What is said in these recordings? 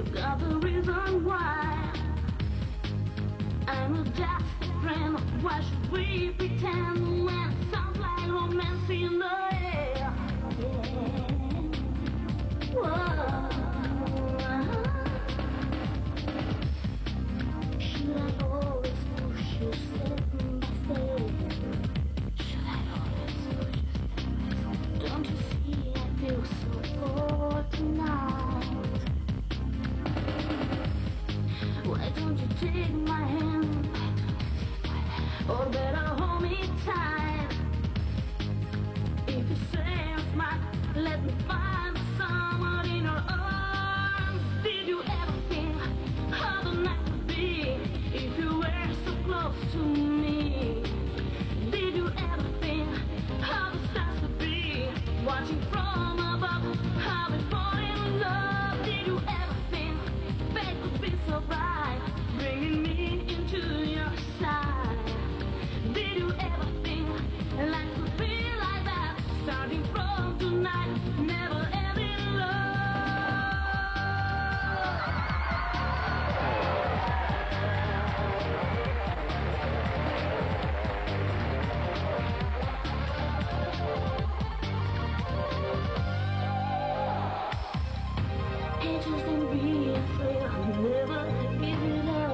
You've got the reason why. I'm a desperate friend. Why should we pretend when it sounds like romance in the Why don't you take my hand? Or better hold me tight. If you a smile, let me find in your arms. Did you ever how the night would be if you were so close to me? Afraid, I'll never give it up.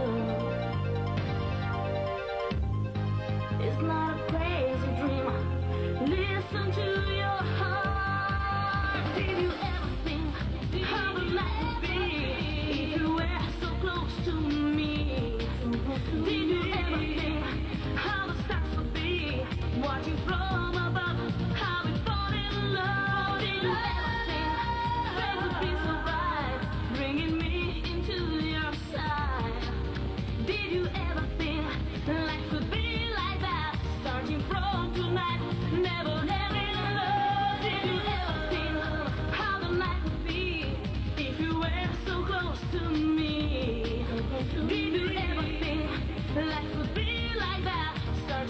It's not a crazy dream. Listen to your heart. Did you ever think how would be if you were so close to me? Did you ever think how the stars would be watching from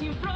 Starting from